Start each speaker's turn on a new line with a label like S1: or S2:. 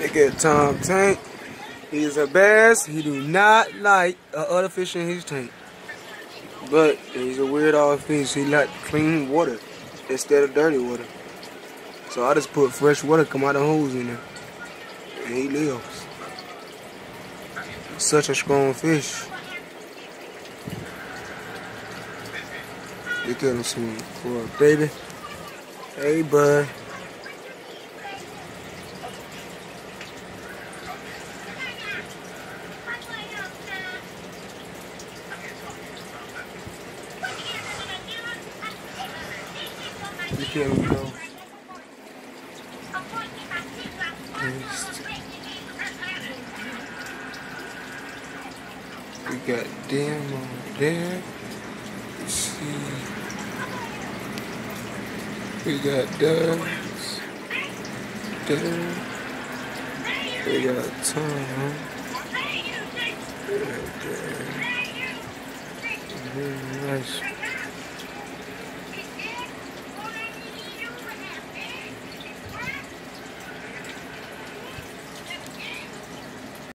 S1: Look at Tom Tank. He's a bass. He do not like other fish in his tank. But he's a weird old fish. He like clean water instead of dirty water. So I just put fresh water come out of the hose in there. And he lives. Such a strong fish. Look at him swim for baby. Hey bud. We got them there. Let's see. We got doves. There. We got Tom. Right there. Very nice.